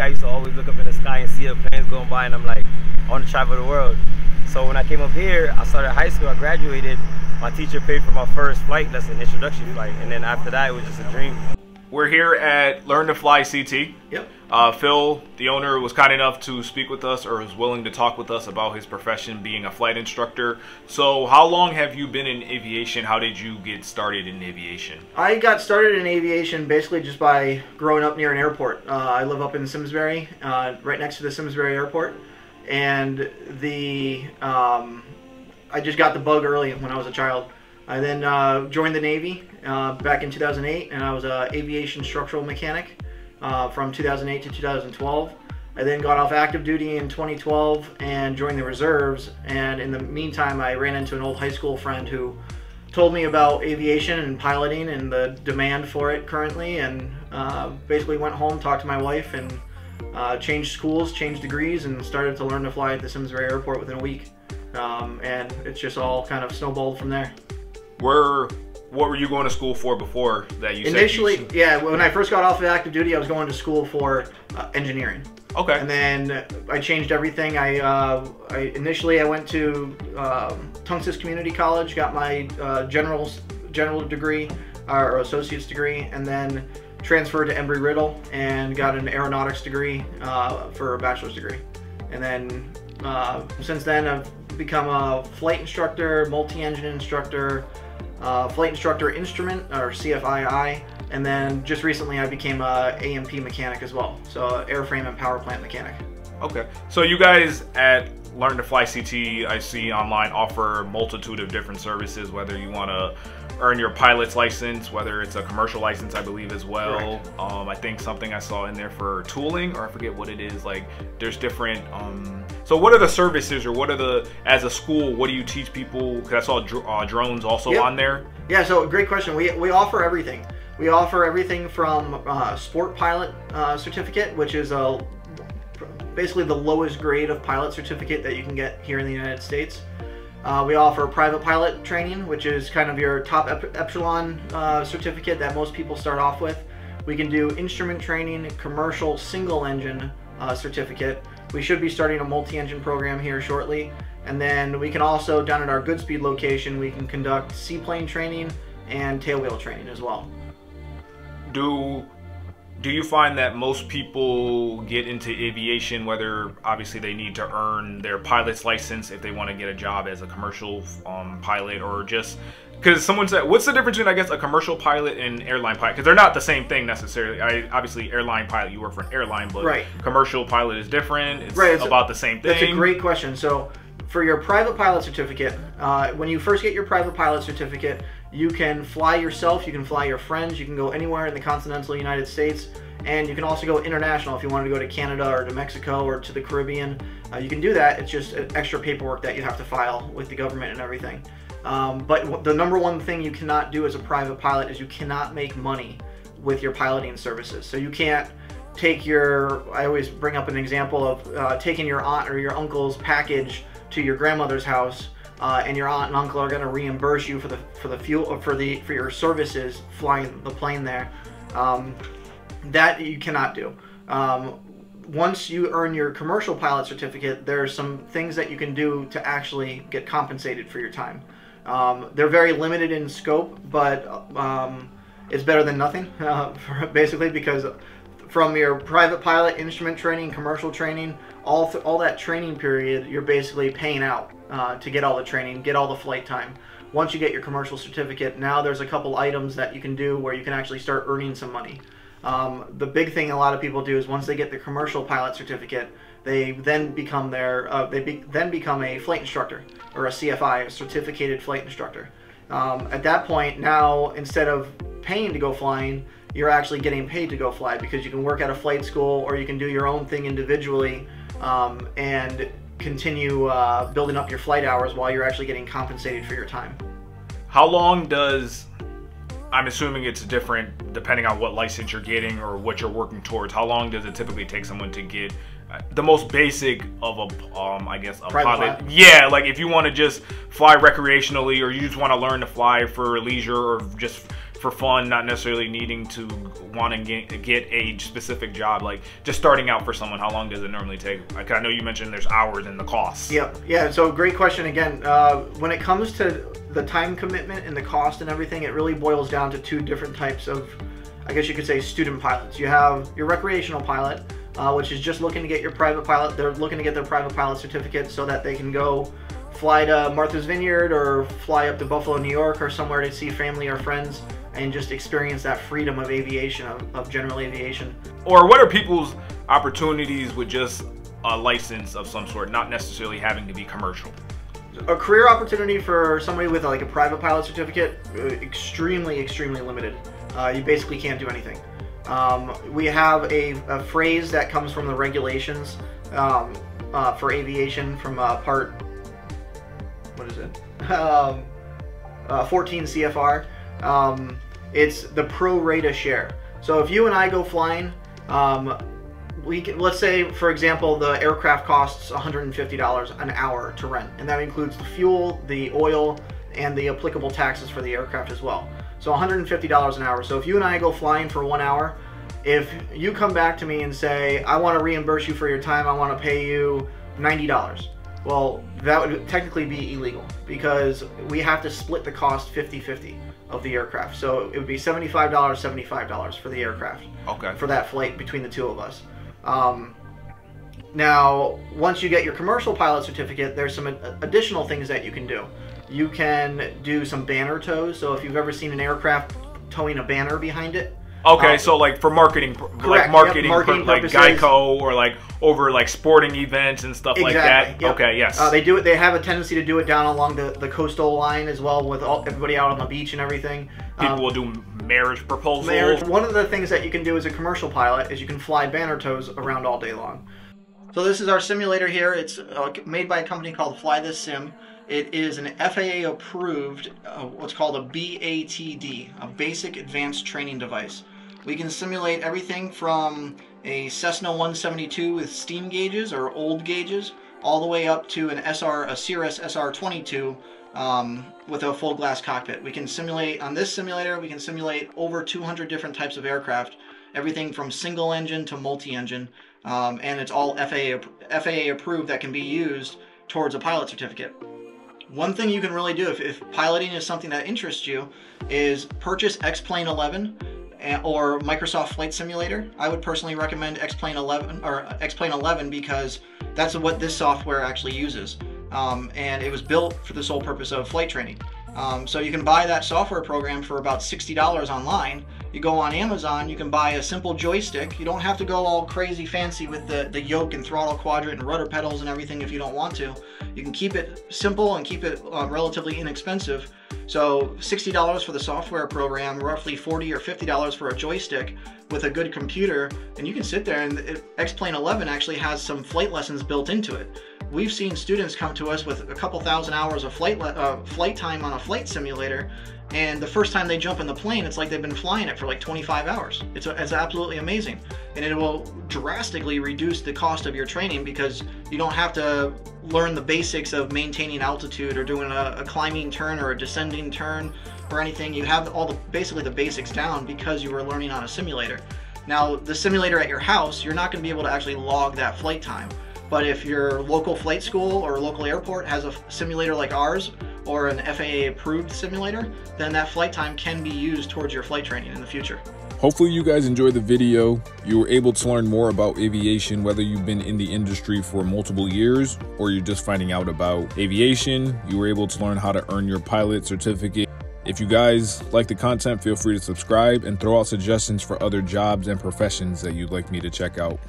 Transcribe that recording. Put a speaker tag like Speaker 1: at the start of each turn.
Speaker 1: I used to always look up in the sky and see the planes going by, and I'm like, I want to travel the world. So when I came up here, I started high school, I graduated. My teacher paid for my first flight lesson, introduction flight, and then after that, it was just a dream.
Speaker 2: We're here at Learn to Fly CT.
Speaker 3: Yep.
Speaker 2: Uh, Phil, the owner, was kind enough to speak with us or was willing to talk with us about his profession being a flight instructor. So, how long have you been in aviation? How did you get started in aviation?
Speaker 3: I got started in aviation basically just by growing up near an airport. Uh, I live up in Simsbury, uh, right next to the Simsbury Airport, and the um, I just got the bug early when I was a child. I then uh, joined the Navy uh, back in 2008, and I was an aviation structural mechanic uh, from 2008 to 2012. I then got off active duty in 2012 and joined the reserves. And in the meantime, I ran into an old high school friend who told me about aviation and piloting and the demand for it currently. And uh, basically went home, talked to my wife, and uh, changed schools, changed degrees, and started to learn to fly at the Simsbury Airport within a week. Um, and it's just all kind of snowballed from there.
Speaker 2: Where, what were you going to school for before that? You
Speaker 3: Initially,
Speaker 2: said
Speaker 3: yeah, when I first got off of active duty, I was going to school for uh, engineering.
Speaker 2: okay.
Speaker 3: And then I changed everything. I, uh, I initially I went to um, Community College, got my uh, general general degree or associate's degree, and then transferred to Embry Riddle and got an aeronautics degree uh, for a bachelor's degree. And then uh, since then, I've become a flight instructor, multi-engine instructor, uh, flight instructor instrument or CFII, and then just recently I became a A&P mechanic as well, so airframe and power plant mechanic.
Speaker 2: Okay. So you guys at Learn to Fly CT, I see online, offer multitude of different services, whether you want to earn your pilot's license, whether it's a commercial license, I believe as well. Um, I think something I saw in there for tooling, or I forget what it is. Like, there's different. Um, so, what are the services, or what are the as a school? What do you teach people? Because I saw dr- uh, drones also
Speaker 3: Yep.
Speaker 2: on there.
Speaker 3: Yeah, so great question. We, we offer everything. We offer everything from uh, sport pilot uh, certificate, which is a basically the lowest grade of pilot certificate that you can get here in the United States. Uh, we offer private pilot training, which is kind of your top ep- echelon uh, certificate that most people start off with. We can do instrument training, commercial single engine uh, certificate. We should be starting a multi-engine program here shortly. And then we can also, down at our Goodspeed location, we can conduct seaplane training and tailwheel training as well.
Speaker 2: do do you find that most people get into aviation whether obviously they need to earn their pilot's license if they want to get a job as a commercial um, pilot or just because someone said what's the difference between i guess a commercial pilot and airline pilot because they're not the same thing necessarily i obviously airline pilot you work for an airline but
Speaker 3: Right.
Speaker 2: commercial pilot is different it's,
Speaker 3: Right, it's a-
Speaker 2: about the same thing
Speaker 3: That's a great question. So, for your private pilot certificate, uh, when you first get your private pilot certificate, you can fly yourself, you can fly your friends, you can go anywhere in the continental United States, and you can also go international if you wanted to go to Canada or to Mexico or to the Caribbean. Uh, you can do that. It's just extra paperwork that you have to file with the government and everything. Um, but the number one thing you cannot do as a private pilot is you cannot make money with your piloting services. So you can't take your i always bring up an example of uh, taking your aunt or your uncle's package to your grandmother's house uh, and your aunt and uncle are going to reimburse you for the for the fuel or for the for your services flying the plane there. Um, that you cannot do. Um, once you earn your commercial pilot certificate there are some things that you can do to actually get compensated for your time. Um, they're very limited in scope but um, it's better than nothing uh, basically because from your private pilot instrument training commercial training all th- all that training period you're basically paying out uh, to get all the training get all the flight time. Once you get your commercial certificate now there's a couple items that you can do where you can actually start earning some money. Um, the big thing a lot of people do is once they get the commercial pilot certificate they then become their uh, they be- then become a flight instructor or a cfi a certificated flight instructor. Um, at that point now instead of paying to go flying you're actually getting paid to go fly because you can work at a flight school or you can do your own thing individually um, and continue uh, building up your flight hours while you're actually getting compensated for your time.
Speaker 2: How long does I'm assuming it's different depending on what license you're getting or what you're working towards. How long does it typically take someone to get uh, the most basic of a um I guess a
Speaker 3: pilot.
Speaker 2: Yeah, like if you want to just fly recreationally or you just want to learn to fly for leisure or just for fun, not necessarily needing to want to get, get a specific job. Like just starting out for someone, how long does it normally take? Like I know you mentioned there's hours and the costs.
Speaker 3: Yep. Yeah. So great question again. Uh, when it comes to the time commitment and the cost and everything, it really boils down to two different types of, I guess you could say, student pilots. You have your recreational pilot, uh, which is just looking to get your private pilot. They're looking to get their private pilot certificate so that they can go fly to Martha's Vineyard or fly up to Buffalo, New York, or somewhere to see family or friends and just experience that freedom of aviation, of, of general aviation.
Speaker 2: Or what are people's opportunities with just a license of some sort, not necessarily having to be commercial?
Speaker 3: A career opportunity for somebody with like a private pilot certificate, uh, extremely, extremely limited. Uh, you basically can't do anything. Um, we have a, a, phrase that comes from the regulations um, uh, for aviation from uh, part, what is it? Um, uh, 14 CFR. Um, it's the pro rata share. So if you and I go flying, um, we can, let's say, for example, the aircraft costs $150 an hour to rent, and that includes the fuel, the oil, and the applicable taxes for the aircraft as well. So $150 an hour. So if you and I go flying for one hour, if you come back to me and say, I want to reimburse you for your time, I want to pay you $90. Well, that would technically be illegal because we have to split the cost 50-50 of the aircraft. So it would be $75, $75 for the aircraft.
Speaker 2: Okay.
Speaker 3: For that flight between the two of us. Um, now, once you get your commercial pilot certificate, there's some additional things that you can do. You can do some banner tows. So if you've ever seen an aircraft towing a banner behind it,
Speaker 2: Okay, um, so like for marketing, correct, like marketing, yep, marketing like Geico or like over like sporting events and stuff exactly, like that. Yep. Okay, yes.
Speaker 3: Uh, they do it. They have a tendency to do it down along the, the coastal line as well, with all, everybody out on the beach and everything.
Speaker 2: People um, will do marriage proposals.
Speaker 3: Marriage. One of the things that you can do as a commercial pilot is you can fly banner tows around all day long. So this is our simulator here. It's uh, made by a company called Fly This Sim. It is an FAA approved, uh, what's called a BATD, a Basic Advanced Training Device. We can simulate everything from a Cessna 172 with steam gauges or old gauges all the way up to an SR, a Cirrus SR22 um, with a full glass cockpit. We can simulate, on this simulator, we can simulate over 200 different types of aircraft, everything from single engine to multi-engine, um, and it's all FAA, FAA approved that can be used towards a pilot certificate. One thing you can really do if, if piloting is something that interests you is purchase X-Plane 11 or Microsoft Flight Simulator. I would personally recommend X-Plane 11 or X-Plane 11 because that's what this software actually uses. Um, and it was built for the sole purpose of flight training. Um, so you can buy that software program for about $60 online. You go on Amazon, you can buy a simple joystick. You don't have to go all crazy fancy with the, the yoke and throttle quadrant and rudder pedals and everything if you don't want to. You can keep it simple and keep it uh, relatively inexpensive so $60 for the software program, roughly 40 or $50 for a joystick with a good computer, and you can sit there and X-Plane 11 actually has some flight lessons built into it. We've seen students come to us with a couple thousand hours of flight, uh, flight time on a flight simulator and the first time they jump in the plane, it's like they've been flying it for like 25 hours. It's, it's absolutely amazing. And it will drastically reduce the cost of your training because you don't have to learn the basics of maintaining altitude or doing a, a climbing turn or a descending turn or anything. You have all the basically the basics down because you were learning on a simulator. Now, the simulator at your house, you're not going to be able to actually log that flight time. But if your local flight school or local airport has a simulator like ours, or an FAA approved simulator, then that flight time can be used towards your flight training in the future.
Speaker 4: Hopefully you guys enjoyed the video. You were able to learn more about aviation, whether you've been in the industry for multiple years or you're just finding out about aviation. You were able to learn how to earn your pilot certificate. If you guys like the content, feel free to subscribe and throw out suggestions for other jobs and professions that you'd like me to check out.